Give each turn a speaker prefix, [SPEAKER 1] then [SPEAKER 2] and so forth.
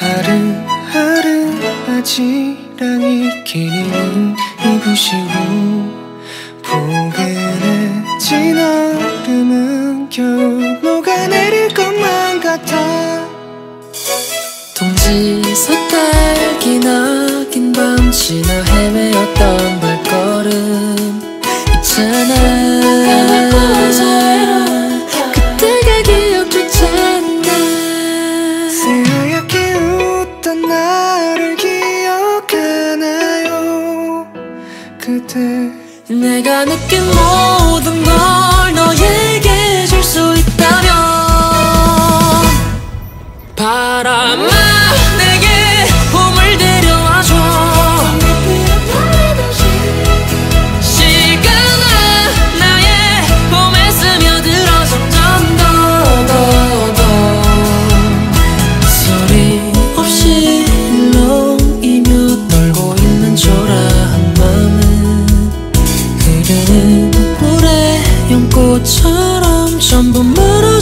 [SPEAKER 1] 하루하루 바지랑이 끼니는 입으시고 포근해진 얼음은 겨우 녹아내릴 것만 같아.
[SPEAKER 2] 동지 서딸기 나긴 밤 지나 헤매었던 발걸음. 있잖아
[SPEAKER 1] 그대.
[SPEAKER 2] 내가 느낀 모든 걸 너에게 줄 수 있다면 바람아 연꽃처럼 전부 말